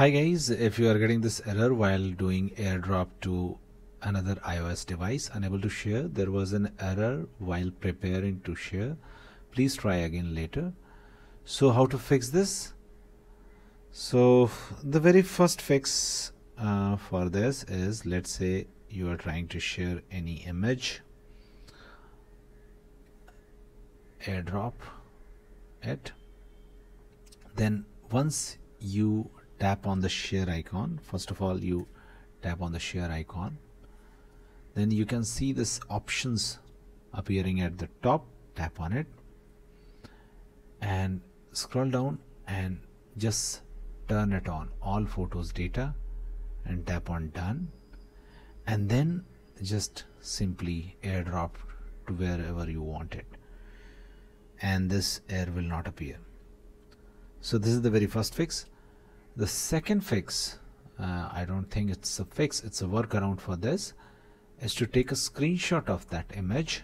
Hi guys, if you are getting this error while doing airdrop to another iOS device unable to share there was an error while preparing to share. Please try again later. So how to fix this? So the very first fix uh, for this is let's say you are trying to share any image. Airdrop it. Then once you tap on the share icon. First of all you tap on the share icon. Then you can see this options appearing at the top. Tap on it. And scroll down and just turn it on. All photos data and tap on done. And then just simply airdrop to wherever you want it. And this error will not appear. So this is the very first fix the second fix uh, I don't think it's a fix it's a workaround for this is to take a screenshot of that image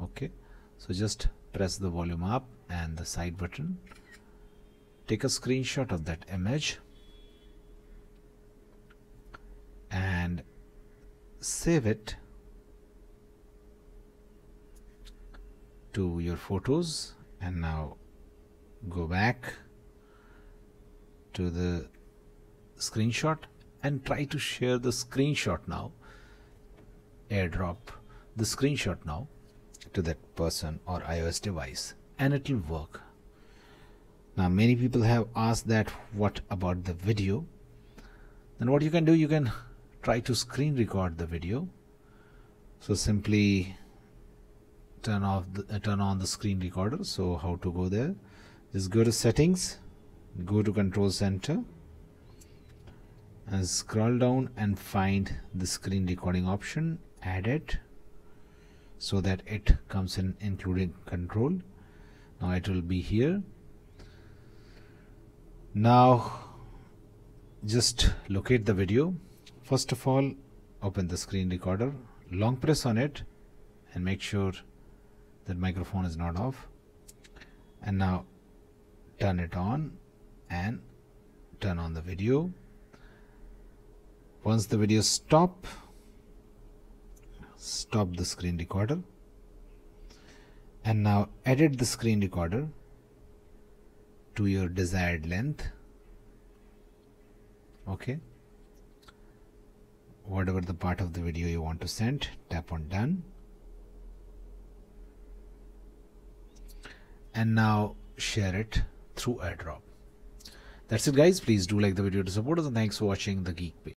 okay? So just press the volume up and the side button. Take a screenshot of that image and save it to your photos. And now go back to the screenshot and try to share the screenshot now airdrop the screenshot now to that person or iOS device and it will work. Now many people have asked that what about the video? Then what you can do you can try to screen record the video. So simply turn off the, uh, turn on the screen recorder. So how to go there? Just go to settings go to control center. And scroll down and find the screen recording option. Add it. So that it comes in including control. Now it will be here. Now just locate the video. First of all open the screen recorder. Long press on it and make sure that microphone is not off. And now turn it on and turn on the video. Once the video stop stop the screen recorder. And now edit the screen recorder to your desired length. Okay. Whatever the part of the video you want to send tap on done. And now share it through airdrop that's it guys. Please do like the video to support us and thanks for watching the geek page